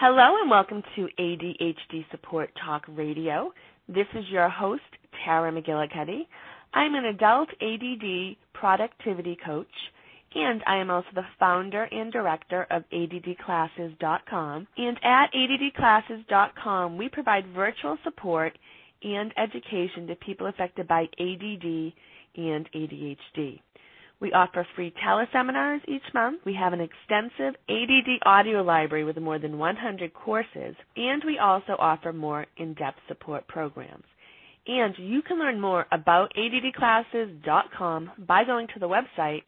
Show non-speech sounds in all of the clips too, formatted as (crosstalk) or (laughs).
Hello and welcome to ADHD Support Talk Radio. This is your host, Tara McGillicuddy. I'm an adult ADD productivity coach, and I am also the founder and director of ADDclasses.com. And at ADDclasses.com, we provide virtual support and education to people affected by ADD and ADHD. We offer free teleseminars each month. We have an extensive ADD audio library with more than 100 courses, and we also offer more in-depth support programs. And you can learn more about ADDclasses.com by going to the website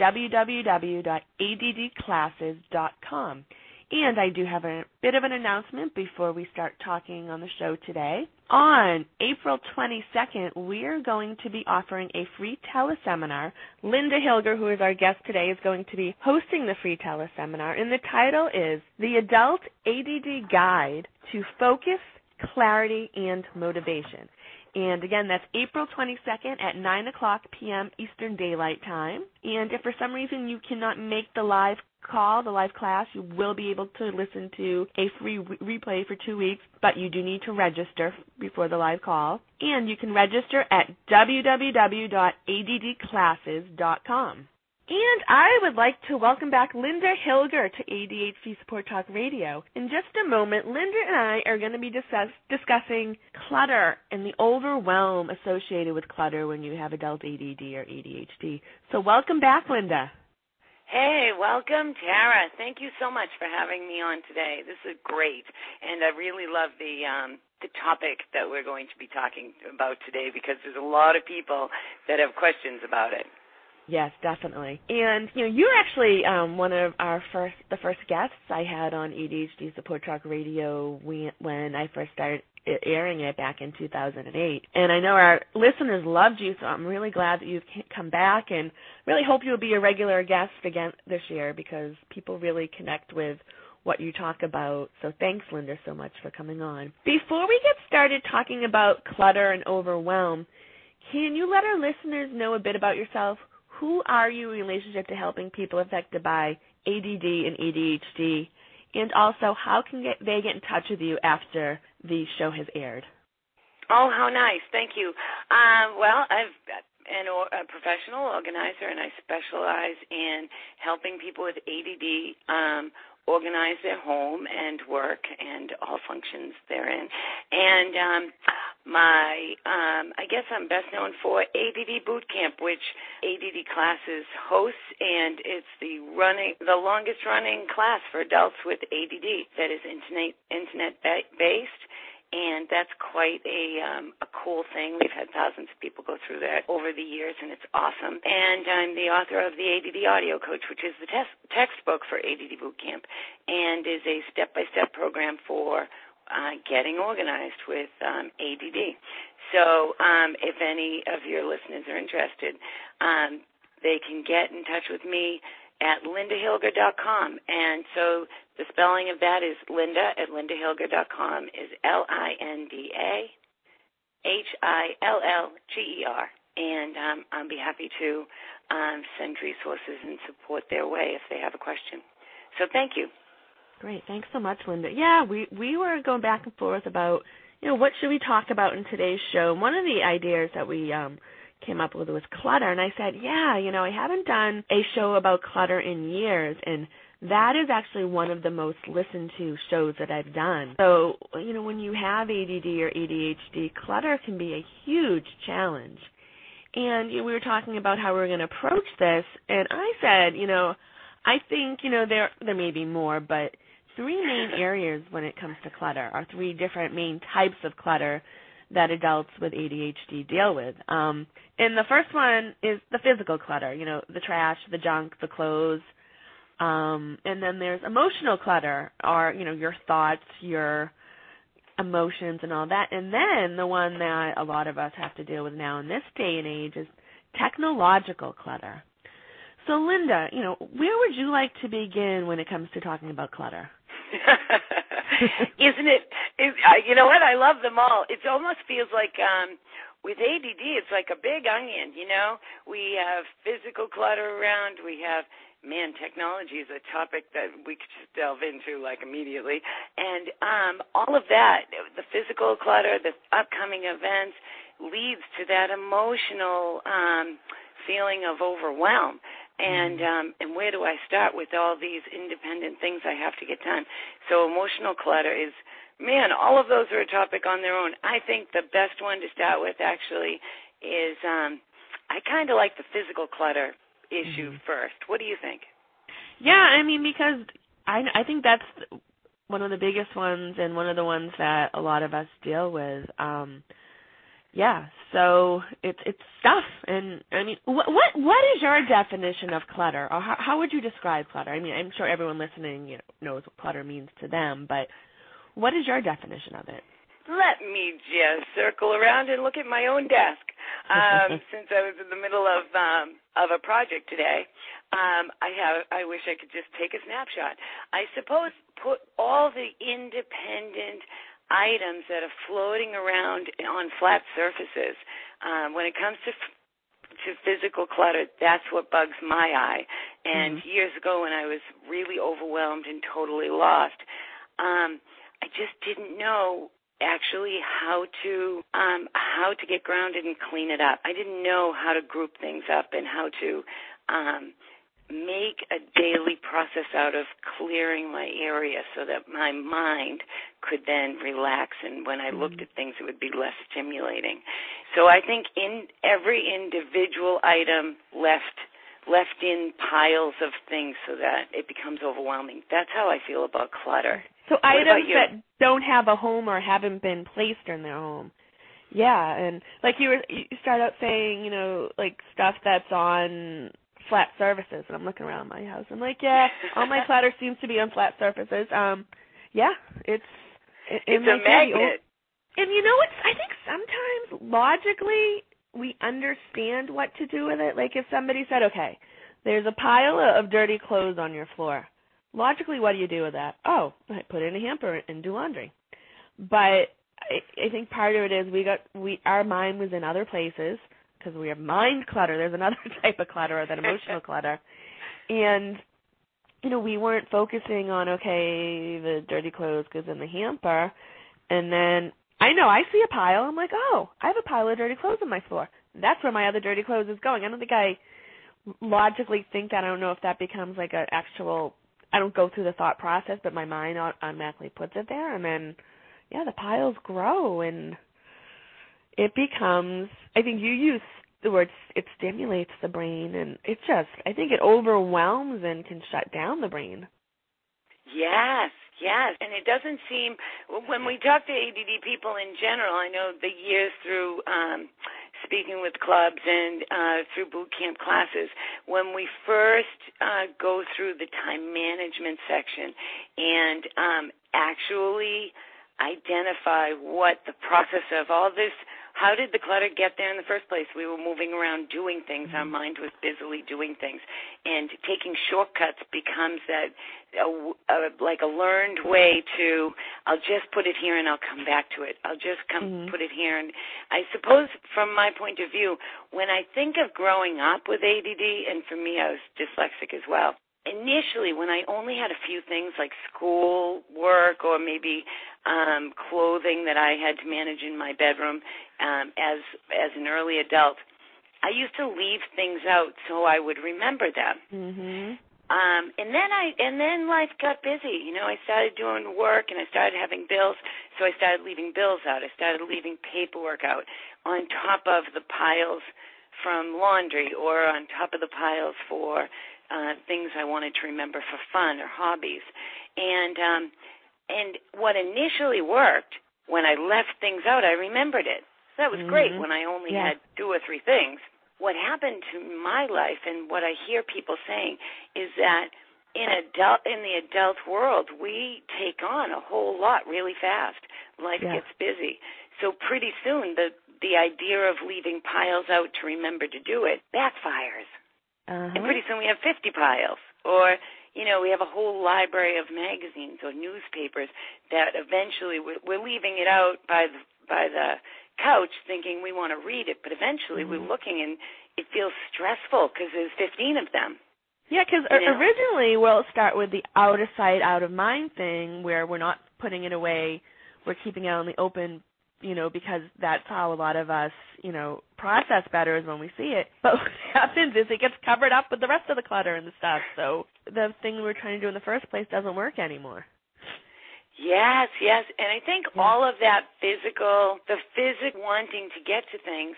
www.addclasses.com. And I do have a bit of an announcement before we start talking on the show today. On April 22nd, we're going to be offering a free teleseminar. Linda Hillger, who is our guest today, is going to be hosting the free teleseminar, and the title is The Adult ADD Guide to Focus, Clarity, and Motivation. And again, that's April 22nd at 9 o'clock p.m. Eastern Daylight Time. And if for some reason you cannot make the live call, the live class, you will be able to listen to a free re- replay for two weeks, but you do need to register before the live call. And you can register at www.addclasses.com. And I would like to welcome back Linda Hillger to ADHD Support Talk Radio. In just a moment, Linda and I are going to be discuss- discussing clutter and the overwhelm associated with clutter when you have adult ADD or ADHD. So welcome back, Linda. Hey, welcome, Tara. Thank you so much for having me on today. This is great, and I really love the um, the topic that we're going to be talking about today because there's a lot of people that have questions about it. Yes, definitely. And you know, you're actually um, one of our first, the first guests I had on ADHD Support Talk Radio when I first started airing it back in 2008. And I know our listeners loved you, so I'm really glad that you've come back and really hope you'll be a regular guest again this year because people really connect with what you talk about. So thanks, Linda, so much for coming on. Before we get started talking about clutter and overwhelm, can you let our listeners know a bit about yourself? Who are you in relationship to helping people affected by ADD and ADHD? And also, how can they get in touch with you after the show has aired? Oh, how nice! Thank you. Um, well, I've an a professional organizer, and I specialize in helping people with ADD um, organize their home and work and all functions therein. And um, my, um, I guess I'm best known for ADD Boot Camp, which ADD classes hosts, and it's the running, the longest running class for adults with ADD that is internet internet based and that's quite a um, a cool thing. We've had thousands of people go through that over the years, and it's awesome. And I'm the author of the ADD Audio Coach, which is the test, textbook for ADD Boot Camp, and is a step-by-step program for uh, getting organized with um, ADD. So, um, if any of your listeners are interested, um, they can get in touch with me at lindahillger.com. And so the spelling of that is Linda at lindahillger.com is L I N D A H I L L G E R. And um, I'll be happy to um, send resources and support their way if they have a question. So thank you. Great, thanks so much, Linda. Yeah, we we were going back and forth about you know what should we talk about in today's show. And One of the ideas that we um, came up with was clutter. And I said, yeah, you know, I haven't done a show about clutter in years. And that is actually one of the most listened to shows that I've done. So, you know, when you have ADD or ADHD, clutter can be a huge challenge. And you know, we were talking about how we are going to approach this, and I said, you know, I think, you know, there there may be more, but three main areas when it comes to clutter are three different main types of clutter that adults with ADHD deal with. Um, and the first one is the physical clutter, you know, the trash, the junk, the clothes. Um, and then there's emotional clutter, or, you know, your thoughts, your emotions and all that. And then the one that a lot of us have to deal with now in this day and age is technological clutter. So, Linda, you know, where would you like to begin when it comes to talking about clutter? (laughs) Isn't it? Is, uh, you know what? I love them all. It almost feels like um with ADD, it's like a big onion. You know, we have physical clutter around, we have man, technology is a topic that we could just delve into like immediately. And um, all of that, the physical clutter, the upcoming events, leads to that emotional um, feeling of overwhelm. And mm-hmm. um, and where do I start with all these independent things I have to get done? So emotional clutter is, man, all of those are a topic on their own. I think the best one to start with actually is um, I kind of like the physical clutter issue mm-hmm. first. What do you think? Yeah, I mean because I I think that's one of the biggest ones and one of the ones that a lot of us deal with. Um yeah, so it's it's stuff and I mean what what what is your definition of clutter or how how would you describe clutter? I mean, I'm sure everyone listening, you know, knows what clutter means to them, but what is your definition of it? Let me just circle around and look at my own desk. Um, (laughs) since I was in the middle of um, of a project today, um, I have. I wish I could just take a snapshot. I suppose put all the independent items that are floating around on flat surfaces. Um, when it comes to to physical clutter, that's what bugs my eye. And mm-hmm. years ago, when I was really overwhelmed and totally lost, um, I just didn't know actually how to um how to get grounded and clean it up. I didn't know how to group things up and how to um make a daily process out of clearing my area so that my mind could then relax and when I looked mm-hmm. at things it would be less stimulating. So I think in every individual item left left in piles of things so that it becomes overwhelming. That's how I feel about clutter. So what items that don't have a home or haven't been placed in their home. Yeah, and like you were you start out saying, you know, like stuff that's on flat surfaces and I'm looking around my house. I'm like, yeah, all my (laughs) clutter seems to be on flat surfaces. Um yeah, it's it, it's it a magnet. And you know what? I think sometimes logically we understand what to do with it. Like if somebody said, "Okay, there's a pile of dirty clothes on your floor." Logically, what do you do with that? Oh, I put it in a hamper and do laundry. But I, I think part of it is we got we our mind was in other places because we have mind clutter. There's another (laughs) type of clutter than emotional clutter, and you know we weren't focusing on okay the dirty clothes goes in the hamper, and then I know I see a pile. I'm like, oh, I have a pile of dirty clothes on my floor. That's where my other dirty clothes is going. I don't think I logically think that. I don't know if that becomes like an actual. I don't go through the thought process, but my mind automatically puts it there, and then yeah, the piles grow and it becomes. I think you use the word it stimulates the brain, and it just. I think it overwhelms and can shut down the brain. Yes, yes. And it doesn't seem, when we talk to ADD people in general, I know the years through um, speaking with clubs and uh, through boot camp classes, when we first uh, go through the time management section and um, actually identify what the process of all this how did the clutter get there in the first place? We were moving around doing things. Our mm-hmm. mind was busily doing things, and taking shortcuts becomes that a, a, like a learned way to. I'll just put it here and I'll come back to it. I'll just come mm-hmm. put it here, and I suppose from my point of view, when I think of growing up with ADD, and for me, I was dyslexic as well initially when I only had a few things like school work or maybe um clothing that I had to manage in my bedroom um as as an early adult, I used to leave things out so I would remember them. Mhm. Um and then I and then life got busy. You know, I started doing work and I started having bills, so I started leaving bills out. I started leaving paperwork out on top of the piles from laundry or on top of the piles for uh, things I wanted to remember for fun or hobbies. And um, and what initially worked when I left things out, I remembered it. So that was mm-hmm. great when I only yeah. had two or three things. What happened to my life and what I hear people saying is that in adult in the adult world we take on a whole lot really fast. Life yeah. gets busy. So pretty soon the the idea of leaving piles out to remember to do it backfires. Uh-huh. And pretty soon we have 50 piles. Or, you know, we have a whole library of magazines or newspapers that eventually we're, we're leaving it out by the, by the couch thinking we want to read it, but eventually mm-hmm. we're looking and it feels stressful because there's 15 of them. Yeah, because originally we'll start with the out of sight, out of mind thing, where we're not putting it away, we're keeping it on the open, you know, because that's how a lot of us, you know, process better is when we see it. But (laughs) what happens is it gets covered up with the rest of the clutter and the stuff. So the thing we were trying to do in the first place doesn't work anymore. Yes, yes. And I think yeah. all of that physical, the physical wanting to get to things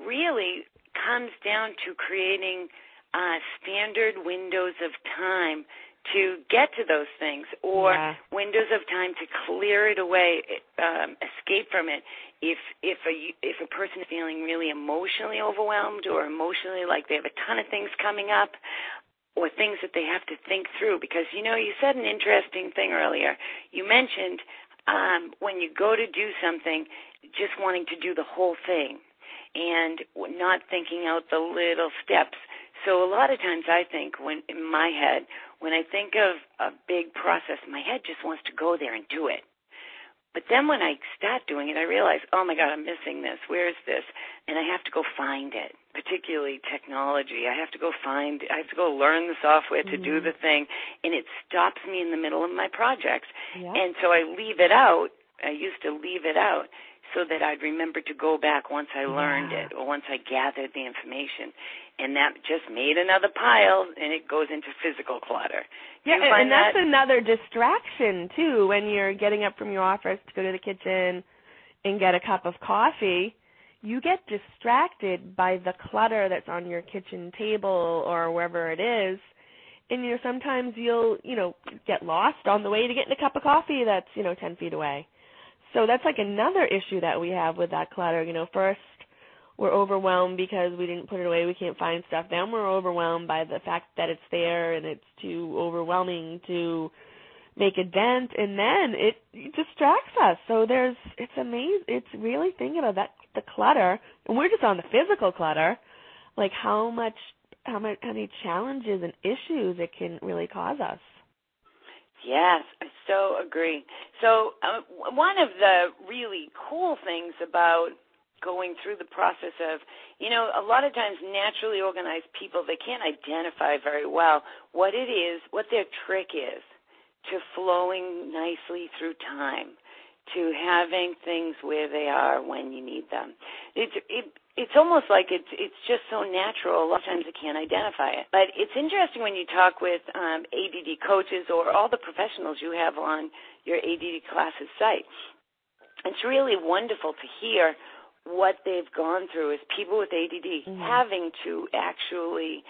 really comes down to creating uh, standard windows of time to get to those things or yeah. windows of time to clear it away um, escape from it if if a if a person is feeling really emotionally overwhelmed or emotionally like they have a ton of things coming up or things that they have to think through because you know you said an interesting thing earlier you mentioned um when you go to do something just wanting to do the whole thing and not thinking out the little steps. So a lot of times I think when in my head, when I think of a big process, my head just wants to go there and do it. But then when I start doing it, I realize, oh my God, I'm missing this. Where is this? And I have to go find it, particularly technology. I have to go find, I have to go learn the software to mm-hmm. do the thing. And it stops me in the middle of my projects. Yep. And so I leave it out. I used to leave it out so that I'd remember to go back once I learned yeah. it or once I gathered the information. And that just made another pile and it goes into physical clutter. Yeah, and that's that? another distraction too when you're getting up from your office to go to the kitchen and get a cup of coffee. You get distracted by the clutter that's on your kitchen table or wherever it is. And you know, sometimes you'll, you know, get lost on the way to getting a cup of coffee that's, you know, ten feet away so that's like another issue that we have with that clutter. You know, first we're overwhelmed because we didn't put it away, we can't find stuff. Then we're overwhelmed by the fact that it's there and it's too overwhelming to make a dent and then it, distracts us. So there's it's amazing it's really thinking about that the clutter and we're just on the physical clutter, like how much how much how many challenges and issues it can really cause us. Yes, I so agree. So, uh, one of the really cool things about going through the process of, you know, a lot of times naturally organized people, they can't identify very well what it is, what their trick is to flowing nicely through time, to having things where they are when you need them. It's, it, it's almost like it's it's just so natural. A lot of times I can't identify it. But it's interesting when you talk with um, ADD coaches or all the professionals you have on your ADD classes site. It's really wonderful to hear what they've gone through as people with ADD mm-hmm. having to actually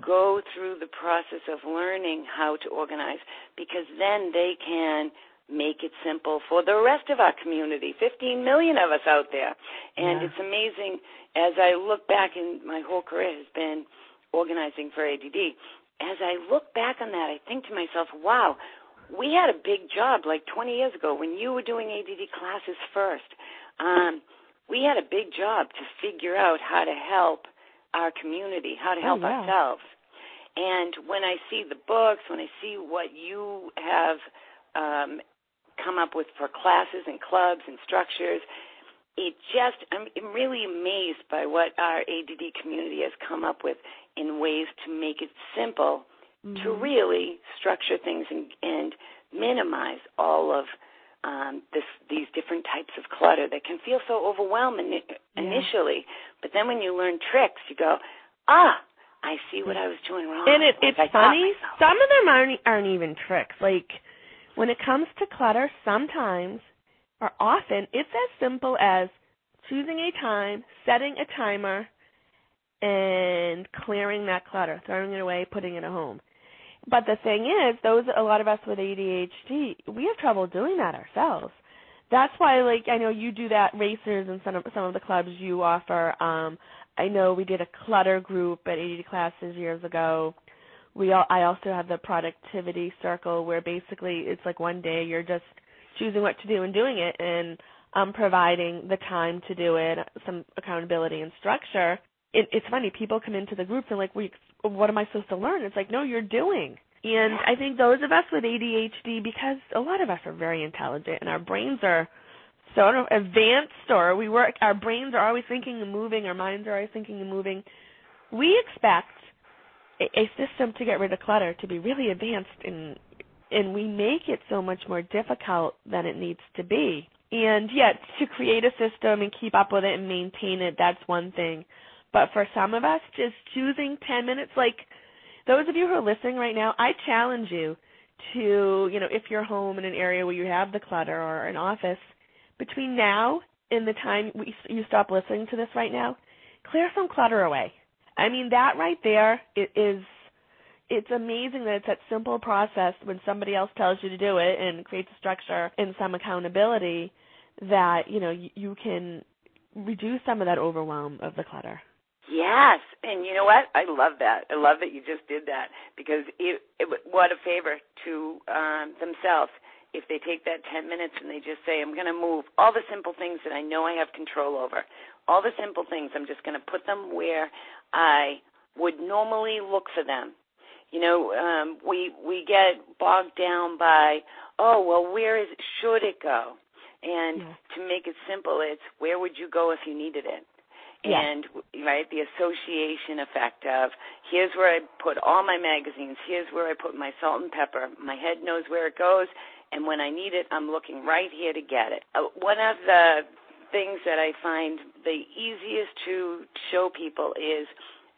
go through the process of learning how to organize because then they can make it simple for the rest of our community 15 million of us out there and yeah. it's amazing as I look back, and my whole career has been organizing for ADD. As I look back on that, I think to myself, wow, we had a big job like 20 years ago when you were doing ADD classes first. Um, we had a big job to figure out how to help our community, how to help oh, yeah. ourselves. And when I see the books, when I see what you have um, come up with for classes and clubs and structures, it just I'm, really amazed by what our ADD community has come up with in ways to make it simple mm-hmm. to really structure things and, and minimize all of um, this, these different types of clutter that can feel so overwhelming initially, yeah. but then when you learn tricks, you go, ah, I see what I was doing wrong. And it, it's funny. Some of them aren't aren't even tricks. Like when it comes to clutter, sometimes or often it's as simple as choosing a time, setting a timer, and clearing that clutter, throwing it away, putting it at home. But the thing is, those a lot of us with ADHD, we have trouble doing that ourselves. That's why, like, I know you do that racers and some of some of the clubs you offer. Um, I know we did a clutter group at ADD classes years ago. We all, I also have the productivity circle where basically it's like one day you're just choosing what to do and doing it and um providing the time to do it, some accountability and structure. It, it's funny, people come into the groups and like, what am I supposed to learn? It's like, no, you're doing. And I think those of us with ADHD, because a lot of us are very intelligent and our brains are so advanced, or we work, our brains are always thinking and moving, our minds are always thinking and moving. We expect a, a system to get rid of clutter to be really advanced and and we make it so much more difficult than it needs to be. And yet to create a system and keep up with it and maintain it, that's one thing. But for some of us, just choosing 10 minutes, like those of you who are listening right now, I challenge you to, you know, if you're home in an area where you have the clutter or an office, between now and the time we, you stop listening to this right now, clear some clutter away. I mean, that right there is it's amazing that it's that simple process when somebody else tells you to do it and creates a structure and some accountability that you know you, can reduce some of that overwhelm of the clutter. Yes, and you know what? I love that. I love that you just did that because it, it what a favor to um, themselves if they take that 10 minutes and they just say, I'm going to move all the simple things that I know I have control over, all the simple things, I'm just going to put them where I would normally look for them. You know, um, we we get bogged down by, oh well, where is? Should it go? And yeah. to make it simple, it's where would you go if you needed it? Yeah. And right, the association effect of here's where I put all my magazines, here's where I put my salt and pepper. My head knows where it goes, and when I need it, I'm looking right here to get it. Uh, one of the things that I find the easiest to show people is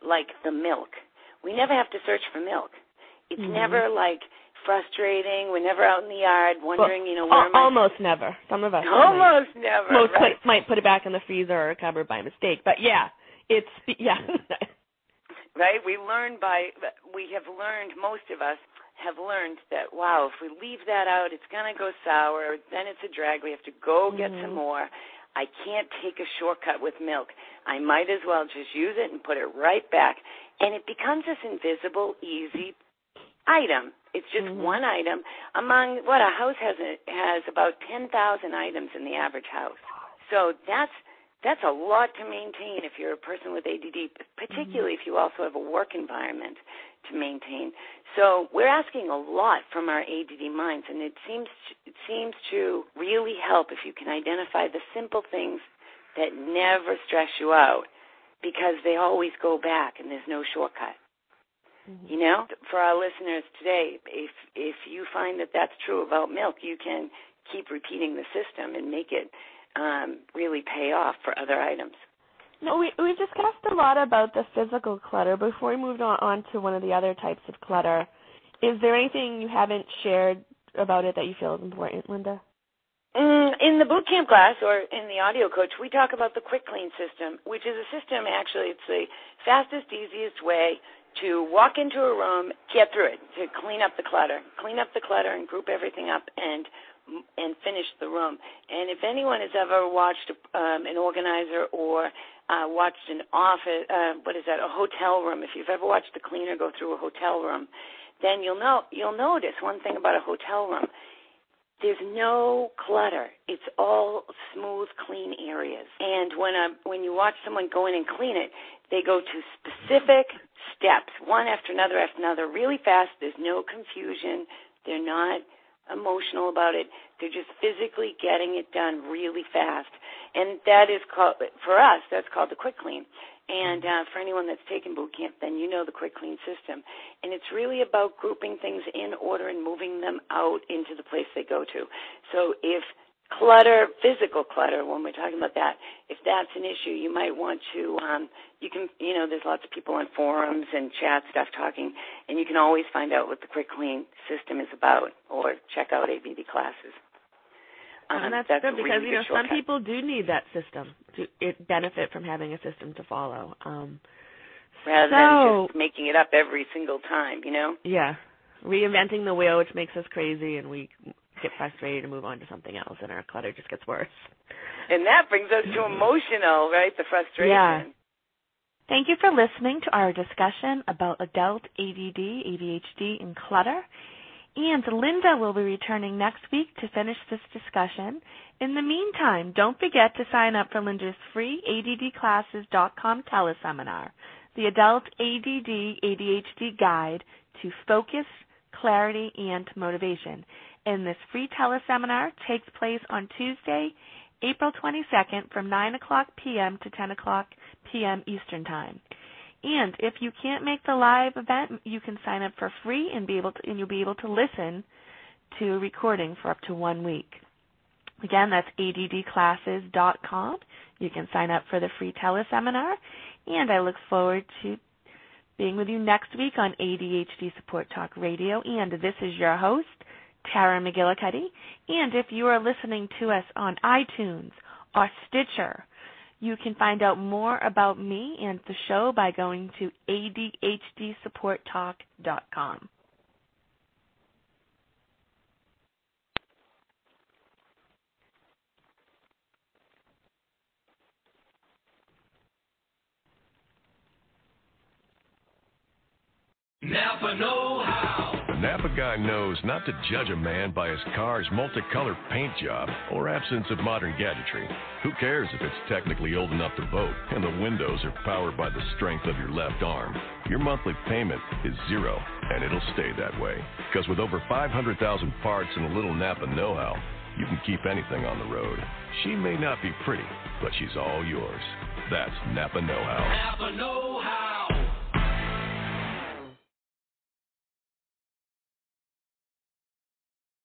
like the milk. We never have to search for milk. It's mm-hmm. never like frustrating. We're never out in the yard wondering, well, you know, where al- almost I... never. Some of us (laughs) almost might. never. Most right. put, might put it back in the freezer or a cupboard by mistake, but yeah, it's (laughs) yeah. right. We learn by we have learned most of us have learned that wow, if we leave that out, it's gonna go sour. Then it's a drag. We have to go get mm-hmm. some more. I can't take a shortcut with milk. I might as well just use it and put it right back. And it becomes this invisible, easy item. It's just mm-hmm. one item among what a house has a, has about 10,000 items in the average house. So that's that's a lot to maintain if you're a person with ADD, particularly mm-hmm. if you also have a work environment to maintain. So we're asking a lot from our ADD minds, and it seems it seems to really help if you can identify the simple things that never stress you out, because they always go back, and there's no shortcut. Mm-hmm. You know, for our listeners today, if if you find that that's true about milk, you can keep repeating the system and make it um, really pay off for other items. No, we we discussed a lot about the physical clutter. Before we moved on, on to one of the other types of clutter, is there anything you haven't shared about it that you feel is important, Linda? Mm, in the boot camp class or in the audio coach, we talk about the quick clean system, which is a system actually it's the fastest, easiest way to walk into a room, get through it, to clean up the clutter, clean up the clutter and group everything up and and finish the room. And if anyone has ever watched um, an organizer or uh, watched an office, uh, what is that, a hotel room. If you've ever watched the cleaner go through a hotel room, then you'll know you'll notice one thing about a hotel room. There's no clutter. It's all smooth, clean areas. And when a, when you watch someone go in and clean it, they go to specific steps, one after another after another, really fast. There's no confusion. They're not emotional about it. They're just physically getting it done really fast. And that is called, for us, that's called the quick clean. And uh, for anyone that's taken boot camp, then you know the quick clean system. And it's really about grouping things in order and moving them out into the place they go to. So if clutter, physical clutter, when we're talking about that, if that's an issue, you might want to, um, you can, you know, there's lots of people on forums and chat stuff talking, and you can always find out what the quick clean system is about or check out ADD classes. Um, and that's, that's good because really you know shortcut. some people do need that system to it benefit from having a system to follow. Um, Rather so, than just making it up every single time, you know. Yeah, reinventing the wheel, which makes us crazy, and we get frustrated and move on to something else, and our clutter just gets worse. And that brings us to emotional, right? The frustration. Yeah. Thank you for listening to our discussion about adult ADD, ADHD, and clutter. And Linda will be returning next week to finish this discussion. In the meantime, don't forget to sign up for Linda's free ADDclasses.com teleseminar, the Adult ADD ADHD Guide to Focus, Clarity, and Motivation. And this free teleseminar takes place on Tuesday, April 22nd from 9 o'clock p.m. to 10 o'clock p.m. Eastern Time. And if you can't make the live event, you can sign up for free and be able to, and you'll be able to listen to a recording for up to one week. Again, that's addclasses.com. You can sign up for the free teleseminar, and I look forward to being with you next week on ADHD Support Talk Radio. And this is your host, Tara McGillicuddy. And if you are listening to us on iTunes or Stitcher, you can find out more about me and the show by going to adhdsupporttalk.com. Napa Know How. Napa guy knows not to judge a man by his car's multicolored paint job or absence of modern gadgetry. Who cares if it's technically old enough to vote and the windows are powered by the strength of your left arm? Your monthly payment is zero, and it'll stay that way. Because with over 500,000 parts and a little Napa know how, you can keep anything on the road. She may not be pretty, but she's all yours. That's Napa Know How. Napa Know